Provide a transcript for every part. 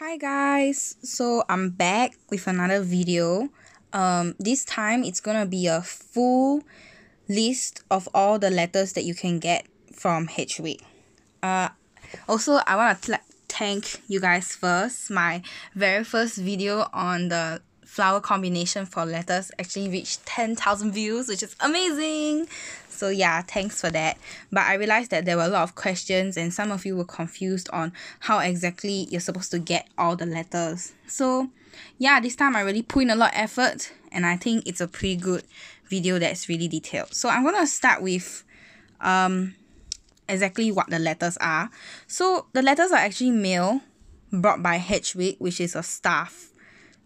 Hi guys, so I'm back with another video. Um, this time it's gonna be a full list of all the letters that you can get from Hedwig. Uh, also I wanna thank you guys first. My very first video on the flower combination for letters actually reached 10,000 views, which is amazing. So yeah, thanks for that. But I realized that there were a lot of questions and some of you were confused on how exactly you're supposed to get all the letters. So yeah, this time I really put in a lot of effort and I think it's a pretty good video that's really detailed. So I'm to start with um exactly what the letters are. So the letters are actually mail brought by Hedwig, which is a staff.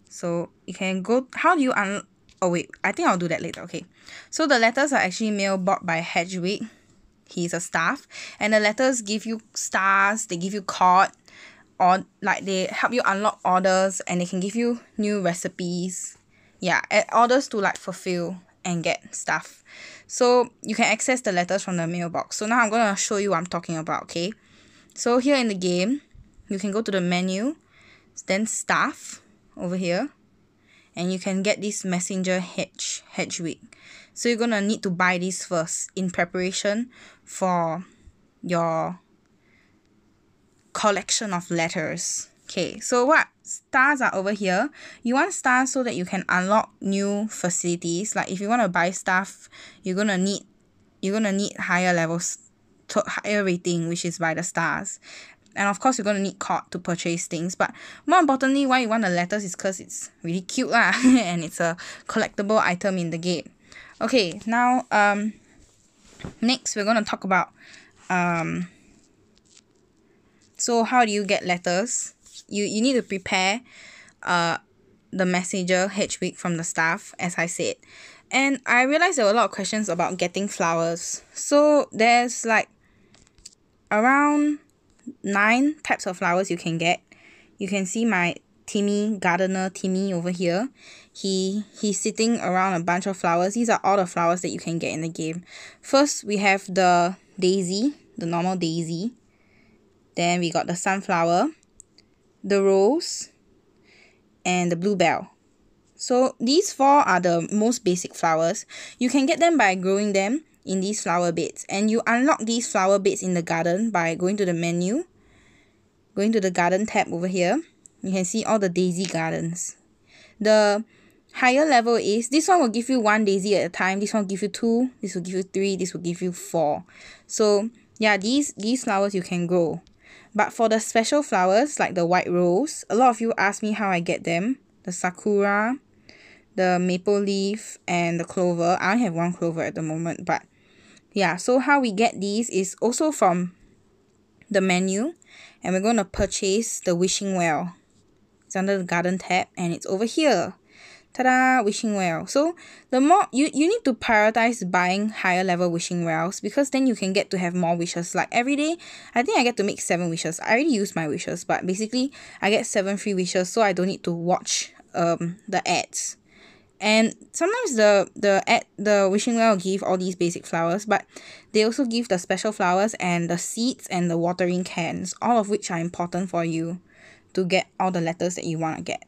So you can go, how do you un Oh wait, I think I'll do that later. Okay. So the letters are actually mail bought by Hedwig. He's a staff. And the letters give you stars, they give you card, or like they help you unlock orders and they can give you new recipes. Yeah, orders to like fulfill and get stuff. So you can access the letters from the mailbox. So now I'm gonna show you what I'm talking about, okay? So here in the game, you can go to the menu, then staff over here and you can get this messenger hedge Hedwig so you're gonna need to buy this first in preparation for your collection of letters. Okay so what stars are over here? You want stars so that you can unlock new facilities. Like if you want to buy stuff you're gonna need you're gonna need higher levels higher rating which is by the stars and of course you're going to need card to purchase things but more importantly why you want the letters is because it's really cute lah and it's a collectible item in the game. Okay now um next we're going to talk about um so how do you get letters? You you need to prepare uh the messenger Hedwig from the staff as I said. And I realized there were a lot of questions about getting flowers. So there's like around nine types of flowers you can get. You can see my Timmy, gardener Timmy over here. He He's sitting around a bunch of flowers. These are all the flowers that you can get in the game. First, we have the daisy, the normal daisy. Then we got the sunflower, the rose, and the bluebell. So these four are the most basic flowers. You can get them by growing them in these flower beds. And you unlock these flower beds in the garden by going to the menu going to the garden tab over here. You can see all the daisy gardens. The higher level is this one will give you one daisy at a time. This one will give you two this will give you three this will give you four. So yeah these these flowers you can grow. But for the special flowers like the white rose a lot of you ask me how I get them. The sakura the maple leaf and the clover. I only have one clover at the moment but yeah so how we get these is also from the menu and we're going to purchase the wishing well. It's under the garden tab and it's over here. Ta-da wishing well. So the more you you need to prioritize buying higher level wishing wells because then you can get to have more wishes. Like every day i think i get to make seven wishes. I already use my wishes but basically i get seven free wishes so i don't need to watch um the ads and sometimes the the at the wishing well give all these basic flowers but they also give the special flowers and the seeds and the watering cans all of which are important for you to get all the letters that you want to get.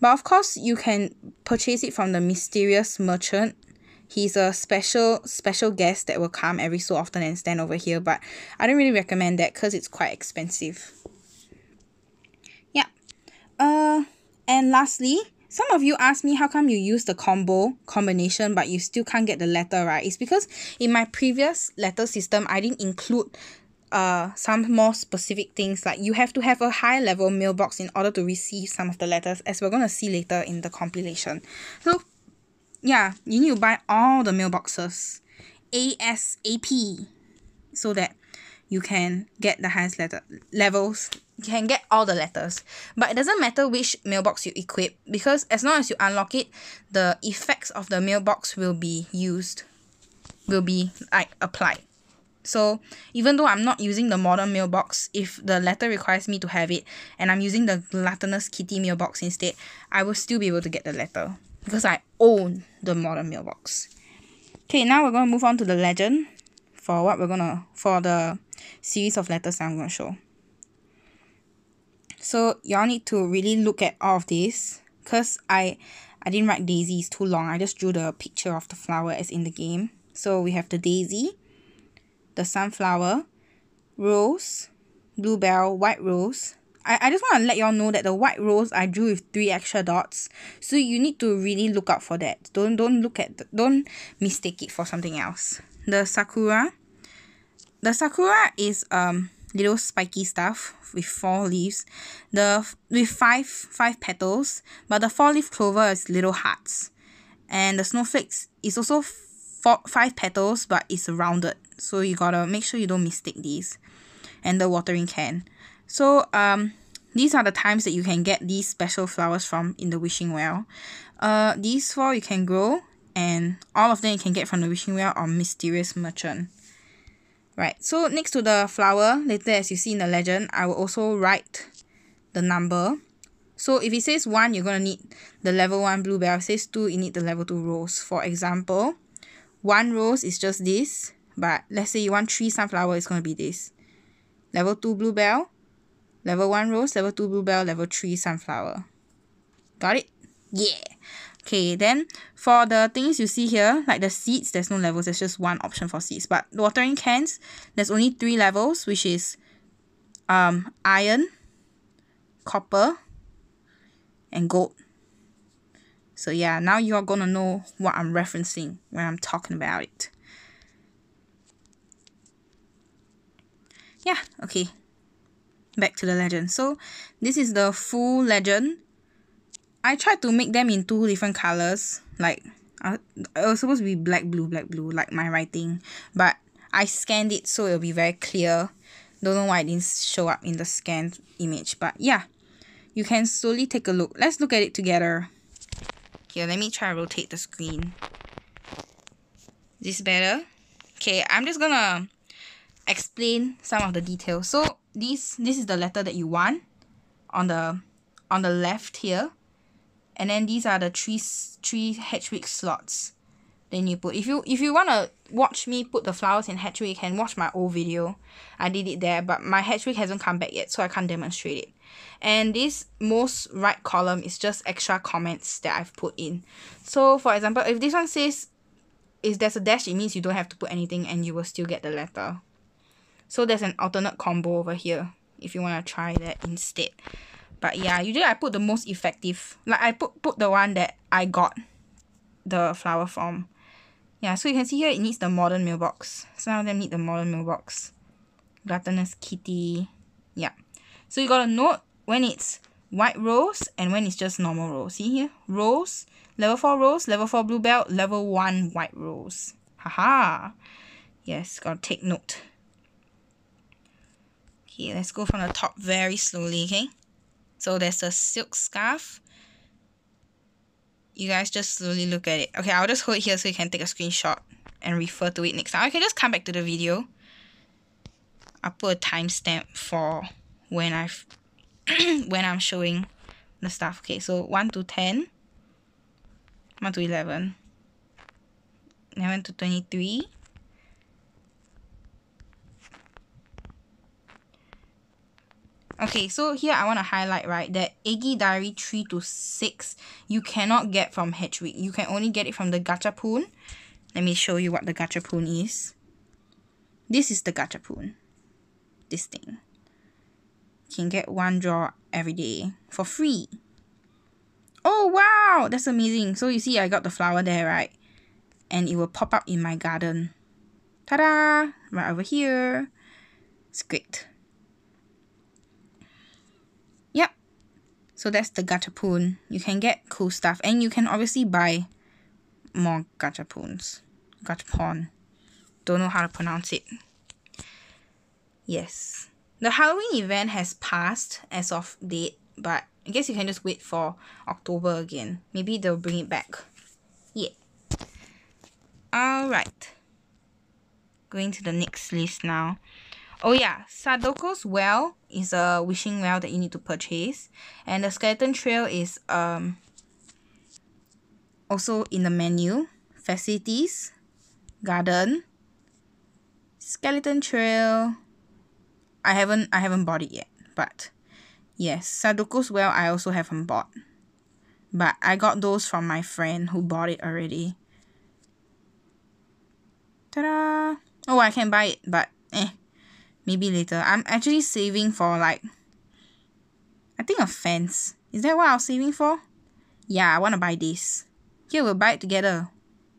But of course you can purchase it from the mysterious merchant. He's a special special guest that will come every so often and stand over here but i don't really recommend that because it's quite expensive. Yeah uh and lastly some of you ask me how come you use the combo combination but you still can't get the letter right? It's because in my previous letter system I didn't include uh some more specific things. Like you have to have a high level mailbox in order to receive some of the letters as we're going to see later in the compilation. So yeah you need to buy all the mailboxes ASAP so that you can get the highest letter levels can get all the letters. But it doesn't matter which mailbox you equip because as long as you unlock it the effects of the mailbox will be used will be like applied. So even though I'm not using the modern mailbox if the letter requires me to have it and I'm using the gluttonous kitty mailbox instead I will still be able to get the letter because I own the modern mailbox. Okay now we're going to move on to the legend for what we're going to for the series of letters I'm to show So y'all need to really look at all of this because I I didn't write daisy, it's too long. I just drew the picture of the flower as in the game. So we have the daisy, the sunflower, rose, bluebell, white rose. I, I just want to let y'all know that the white rose I drew with three extra dots. So you need to really look out for that. Don't don't look at the, don't mistake it for something else. The sakura. The sakura is um little spiky stuff with four leaves. The with five five petals, but the four leaf clover is little hearts. And the snowflakes is also four five petals but it's rounded. So you gotta make sure you don't mistake these. And the watering can. So um these are the times that you can get these special flowers from in the wishing well. Uh these four you can grow and all of them you can get from the wishing well or mysterious merchant. Right, so next to the flower, later as you see in the legend, I will also write the number. So if it says 1, you're going to need the level 1 bluebell. If it says 2, you need the level 2 rose. For example, 1 rose is just this, but let's say you want 3 sunflower, it's going to be this. Level 2 bluebell, level 1 rose, level 2 bluebell, level 3 sunflower. Got it? Yeah! Okay, then for the things you see here, like the seeds, there's no levels, there's just one option for seeds. But watering cans, there's only three levels, which is um, iron, copper, and gold. So yeah, now you are gonna know what I'm referencing when I'm talking about it. Yeah, okay. Back to the legend. So this is the full legend I tried to make them in two different colors. Like, uh, it was supposed to be black, blue, black, blue, like my writing. But I scanned it so it'll be very clear. Don't know why it didn't show up in the scanned image. But yeah, you can slowly take a look. Let's look at it together. Here, let me try rotate the screen. Is this better? Okay, I'm just gonna explain some of the details. So this this is the letter that you want on the on the left here and then these are the three three Hedwig slots. Then you put if you if you want to watch me put the flowers in Hedwig you can watch my old video. I did it there but my Hedwig hasn't come back yet so I can't demonstrate it. And this most right column is just extra comments that I've put in. So for example if this one says if there's a dash it means you don't have to put anything and you will still get the letter. So there's an alternate combo over here if you want to try that instead but yeah, usually I put the most effective. Like I put put the one that I got the flower from. Yeah, so you can see here it needs the modern mailbox. Some of them need the modern mailbox. Gluttonous kitty. Yeah. So you got to note when it's white rose and when it's just normal rose. See here? Rose, level 4 rose, level 4 bluebell, level 1 white rose. Haha. Yes, gotta take note. Okay, let's go from the top very slowly, okay? So there's a silk scarf. You guys just slowly look at it. Okay, I'll just hold it here so you can take a screenshot and refer to it next time. I can just come back to the video. I'll put a timestamp for when I've when I'm showing the stuff. Okay, so 1 to 10. 1 to 11. 11 to 23. Okay, so here I want to highlight, right, that Eggy Diary 3 to 6, you cannot get from Hedwig. You can only get it from the Gachapon. Let me show you what the Gachapon is. This is the Gachapon. This thing. You can get one draw every day for free. Oh, wow! That's amazing. So you see, I got the flower there, right? And it will pop up in my garden. Ta-da! Right over here. It's great. So that's the gachapon. You can get cool stuff. And you can obviously buy more gachapons. Gachapon. Don't know how to pronounce it. Yes. The Halloween event has passed as of date. But I guess you can just wait for October again. Maybe they'll bring it back. Yeah. Alright. Going to the next list now. Oh yeah, Sadako's well is a wishing well that you need to purchase. And the skeleton trail is um also in the menu. Facilities, garden, skeleton trail. I haven't I haven't bought it yet, but Yes, Sadako's well I also haven't bought. But I got those from my friend who bought it already. Ta-da! Oh, I can buy it, but eh, maybe later. I'm actually saving for like, I think a fence. Is that what I was saving for? Yeah, I want to buy this. yeah we'll buy it together.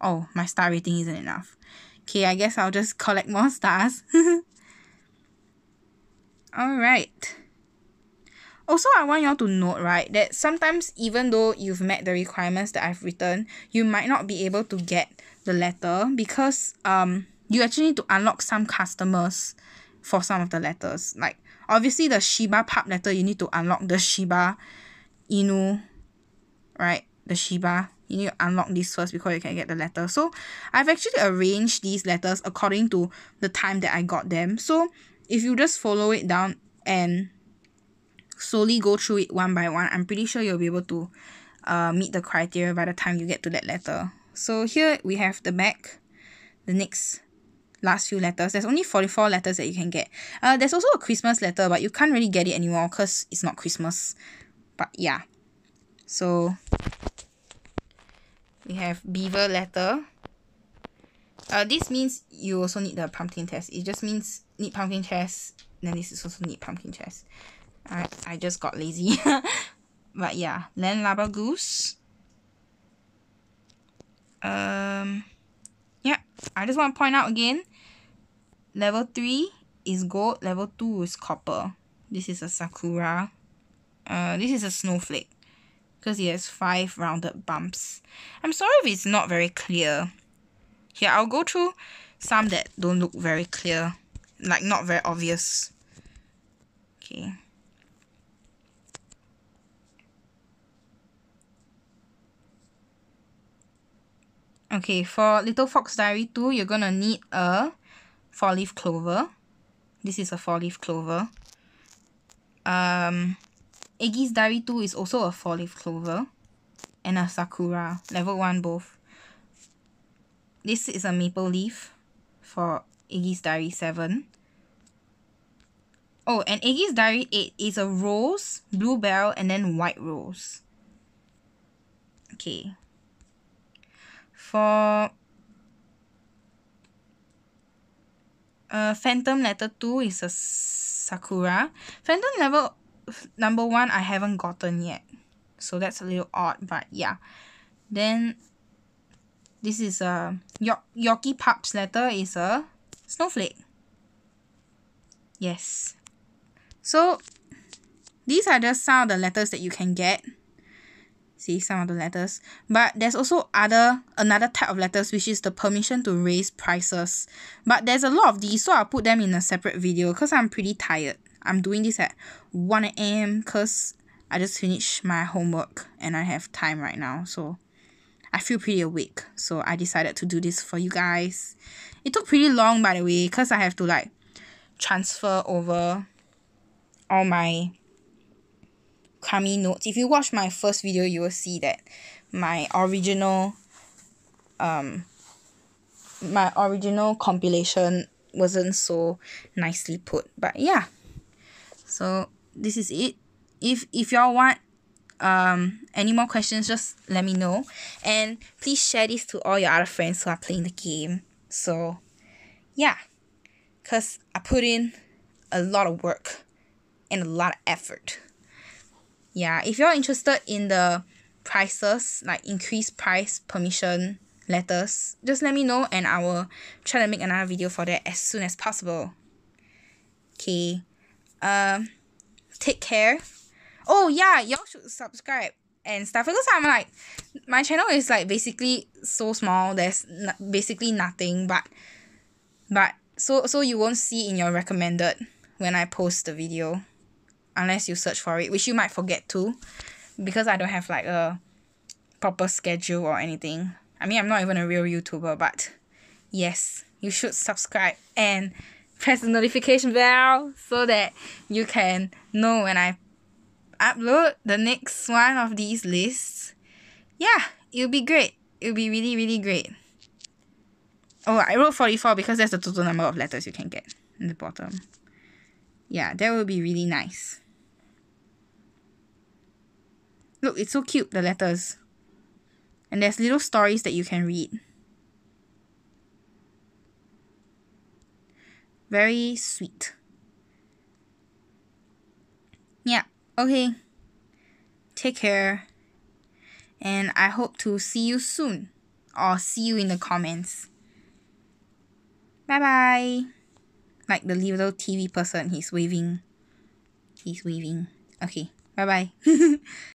Oh, my star rating isn't enough. Okay, I guess I'll just collect more stars. Alright. Also, I want y'all to note, right, that sometimes even though you've met the requirements that I've written, you might not be able to get the letter because um you actually need to unlock some customers for some of the letters. Like obviously the Shiba Pup letter, you need to unlock the Shiba Inu, right? The Shiba. You need to unlock this first before you can get the letter. So I've actually arranged these letters according to the time that I got them. So if you just follow it down and slowly go through it one by one, I'm pretty sure you'll be able to uh, meet the criteria by the time you get to that letter. So here we have the back, the next last few letters. There's only 44 letters that you can get. Uh, there's also a Christmas letter, but you can't really get it anymore because it's not Christmas. But yeah. So we have beaver letter. Uh, this means you also need the pumpkin chest. It just means need pumpkin chest. Then this is also need pumpkin chest. I, I just got lazy. but yeah, Landlubber Goose. Um, yeah, I just want to point out again. Level 3 is gold. Level 2 is copper. This is a Sakura. Uh, this is a snowflake. Because it has 5 rounded bumps. I'm sorry if it's not very clear. Here, I'll go through some that don't look very clear. Like, not very obvious. Okay. Okay, for Little Fox Diary 2, you're gonna need a four-leaf clover. This is a four-leaf clover. Um, Eggy's Diary 2 is also a four-leaf clover. And a Sakura, level 1 both. This is a maple leaf for Eggy's Diary 7. Oh, and Eggy's Diary 8 is a rose, bluebell, and then white rose. Okay, for uh, Phantom Letter 2 is a Sakura. Phantom level number 1 I haven't gotten yet. So that's a little odd, but yeah. Then this is a York Yorkie Pups letter is a snowflake. Yes. So these are just some of the letters that you can get see some of the letters. But there's also other another type of letters which is the permission to raise prices. But there's a lot of these so I'll put them in a separate video because I'm pretty tired. I'm doing this at 1 a.m. because I just finished my homework and I have time right now. So I feel pretty awake. So I decided to do this for you guys. It took pretty long by the way because I have to like transfer over all my crummy notes. If you watch my first video, you will see that my original um my original compilation wasn't so nicely put. But yeah. So this is it. If if y'all want um any more questions just let me know and please share this to all your other friends who are playing the game so yeah because i put in a lot of work and a lot of effort yeah if you're interested in the prices like increased price permission letters just let me know and I will try to make another video for that as soon as possible. Okay um take care. Oh yeah y'all should subscribe and stuff because I'm like my channel is like basically so small there's basically nothing but but so so you won't see in your recommended when I post the video unless you search for it which you might forget to because I don't have like a proper schedule or anything. I mean I'm not even a real YouTuber but yes you should subscribe and press the notification bell so that you can know when I upload the next one of these lists. Yeah it'll be great. It'll be really really great. Oh I wrote 44 because that's the total number of letters you can get in the bottom. Yeah that would be really nice Look, it's so cute, the letters. And there's little stories that you can read. Very sweet. Yeah, okay. Take care. And I hope to see you soon. Or see you in the comments. Bye bye. Like the little TV person, he's waving. He's waving. Okay, bye bye.